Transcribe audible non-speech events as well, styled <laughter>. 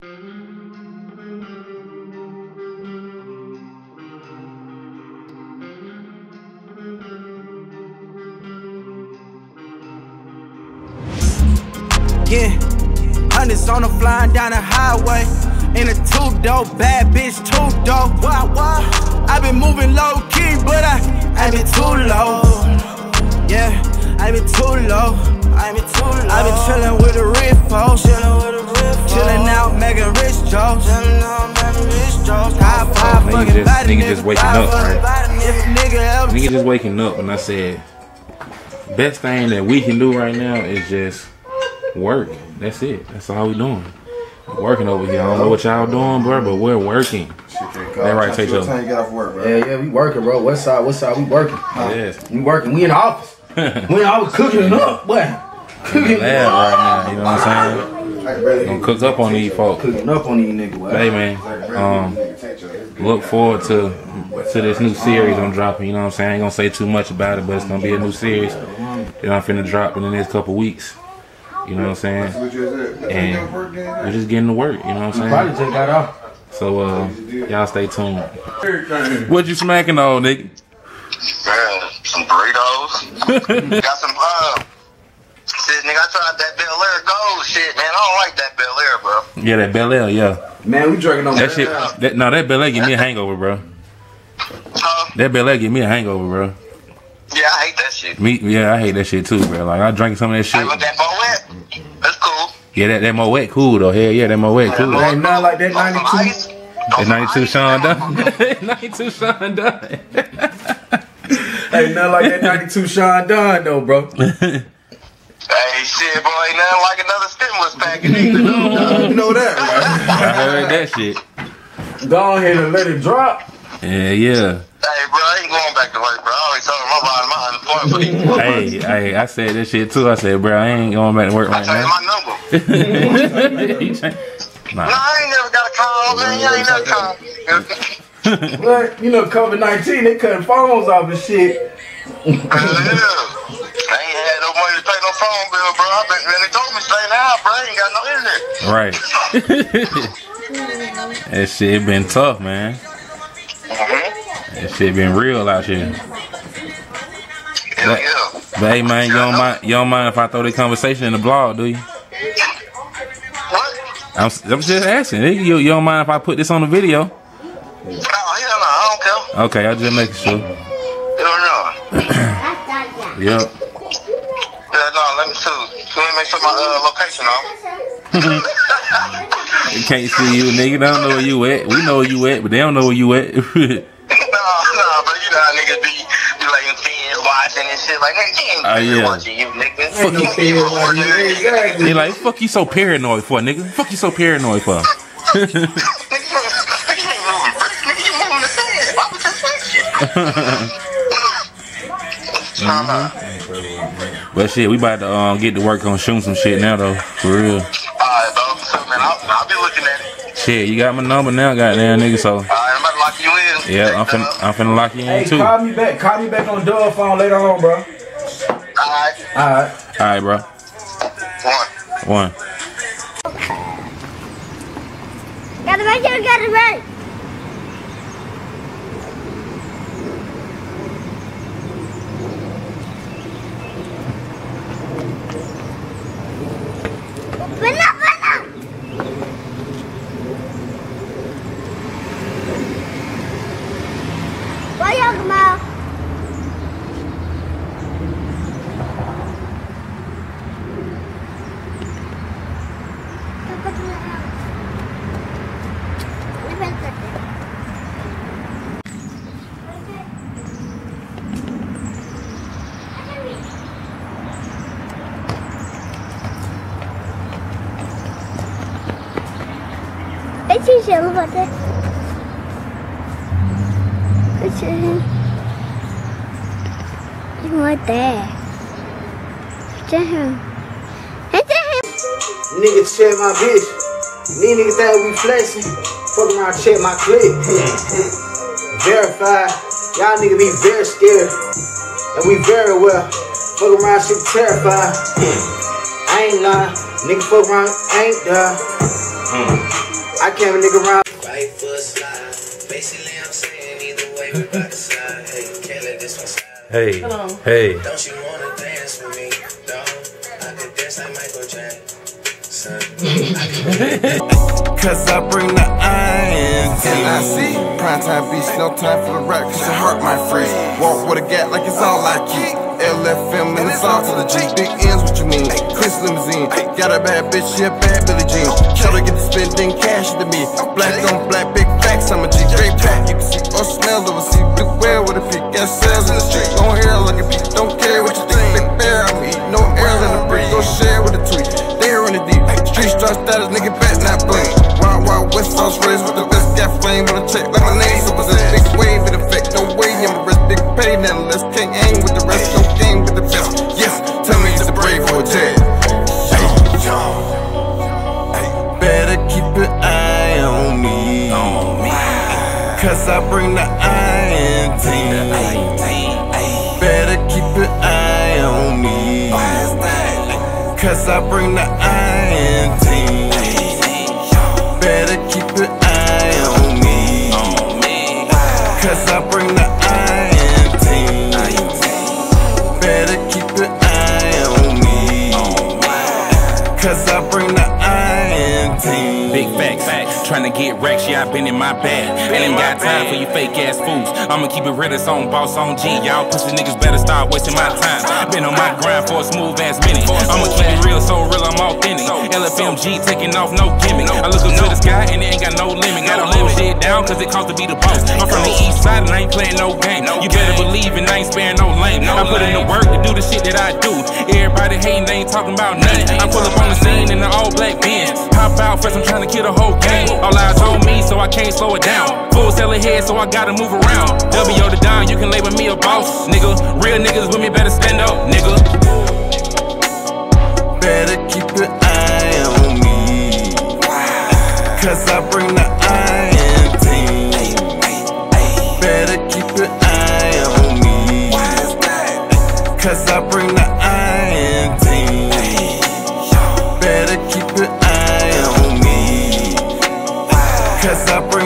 Yeah, hundreds on the flying down the highway. In a two dope, bad bitch, two dope. Wow, wow. I been moving low key, but I, I been too low. Yeah, I been too low. I been too low. I been chillin' with the rich folks. Chillin' with the rich Chillin' out, Nigga just- nigga just waking up, right? Nigga just waking up and I said, best thing that we can do right now is just work. That's it. That's all we doing. Working over here. I don't know what y'all doing, bro, but we're working. That right, take your- time you get off work, bro? Yeah, yeah, we working, bro. West side, west side, we working. Yes. We working. We in the office. <laughs> we in the office cooking it up, boy. Cooking it up. right now, you know what I'm saying? I can barely Gonna cook up on these folks. Cooking up on these niggas, boy. Hey man, um, look forward to to this new series I'm dropping. You know what I'm saying? I ain't gonna say too much about it, but it's gonna be a new series that I'm finna drop in the next couple weeks. You know what I'm saying? What you said? And we're just getting to work. You know what I'm saying? Probably saying? just got off. So uh, y'all stay tuned. What you smacking on, nigga? Man, some burritos. <laughs> Got some, shit, nigga, I tried that Belaire Gold shit, man. I don't like that Belaire, bro. Yeah, that Belaire, yeah. Man, we drinking on That shit. That, no, that Belaire give me a hangover, bro. Huh? That Belaire give me a hangover, bro. Yeah, I hate that shit. Me, yeah, I hate that shit too, bro. Like I drank some of that Hey, shit. but that Moet, that's cool. Yeah, that that Moet cool though. Hell yeah, that Moet cool. That Ain't nothing like that 92. ice. Throw That 92 ice Sean in <laughs> that Dunn. 92 Sean Dunn. Ain't nothing like that 92 Sean Dunn, though, bro. <laughs> Hey, shit, boy, ain't nothing like another stimulus package either. <laughs> You know that, right? <laughs> I heard that shit. Go ahead and let it drop. Yeah, yeah. Hey, bro, I ain't going back to work, bro. I always told him I'm my unemployment for these boys. Hey, hey, I said that shit too. I said, bro, I ain't going back to work I right tell you now. my number. <laughs> He changed- No, nah, I ain't never got a call, man. You ain't never called. But, you know, COVID 19, they cutting phones off and shit. Hell yeah. I ain't had no money to pay no phone bill, bro. I been, and they told me stay now, bro. I ain't got no internet. right. <laughs> that shit been tough, man. Mm-hmm. That shit been real out here. Hell But- yeah. But hey, man, you don't mind, you don't mind if I throw the conversation in the blog, do you? What? I'm, I'm just asking. nigga. You, you don't mind if I put this on the video? Oh, hell no. I don't care. Okay, I'll just make sure. Hell no. <coughs> Yep. Yeah, no, let me see. Let me make sure my uh, location on. They can't see you, nigga. They don't know where you at. We know where you at, but they don't know where you at. no, no, but you know how niggas be, be like in feds watching and shit. Like, nigga, you ain't Oh, yeah. watching you, nigga. Fuck you. You you. Exactly. they like, fuck you so paranoid for, nigga. Fuck you so paranoid for. <laughs> Nigga, you ain't moving bricks, nigga. You moving the feds. Why would you say shit? <laughs> Mm-hmm. But shit, we about to um, get to work on shooting some shit now, though. For real. Alright, bro. So, man, I'll, I'll be looking at it. Shit, you got my number now, goddamn nigga. So Alright, I'm about to lock you in. yeah, I'm finna, I'm finna lock you Hey, in too. call me back. Call me back on Dove phone later on, bro. Alright. Alright. right, bro. One. One. Gotta make sure you got it right. Open up, open up. Why you come out? That? It's your him. Him. Check my bitch. These niggas think we flexing. Fuck around, check my clip. Verify. Y'all niggas be very scared. And we very well. Fuck around, shit terrified. I ain't lying. Nigga fuck around, ain't die. I came a nigga around. Right foot slide. Basically, I'm saying either way, we bout to slide. Hey, can't let this one slide. Hey, hey. Don't you wanna dance with me, dog? I could dance like Michael Jackson. Cause I bring the iron And I see Prime time beats, no time for the rap Cause your heart might freeze Walk with a gap like it's all I keep LFM and it's all to the G. Big ends, what you mean? Chris Limousine. Got a bad bitch, she a bad Billie Jean. Tell her get to spending cash to me. Black on black, big facts, I'm a G. Great pack, you can see or smell or see Big whale with a peak, got sales in the street. Don't hear like a beat, don't care what you think. Big bear, I'm eat, no air in the breeze. Go share with a tweet, they're in the deep. Street star status, nigga, bet not blink. Wild, wild west, sauce raised with the best got flame on the check. Like my name So a big wave in effect, no way I'm a rest Big pay, now let's can't keep an eye on me. Cause I bring the iron team. Better keep an eye on me. Cause I bring the iron the iron team Big facts, facts. Trying to get racks, yeah, I been in my bag. Ain't got time for you fake ass fools. I'ma keep it real, it's on boss on G. Y'all pussy niggas better start wasting my time. Been on my grind for a smooth ass minute. I'ma keep it real, so real, I'm authentic. LFMG taking off, no gimmick. I look up to the sky and it ain't got no limit. Gotta hold shit down, cause it costs to be the boss. I'm from the east side and I ain't playing no game. You better believe it, I ain't sparing no lame. I put in the work to do the shit that I do. Everybody hating, they ain't talking about nothing. I pull up on the scene in the all I'm trying to kill the whole game. All eyes on me, so I can't slow it down. Full sell ahead, so I gotta move around. W the Don, you can label me a boss, nigga. Real niggas with me better stand up, nigga. Better keep your eye on me. Cause I bring the team. Better keep eye on me. Cause I bring the iron team. Better keep an Cause I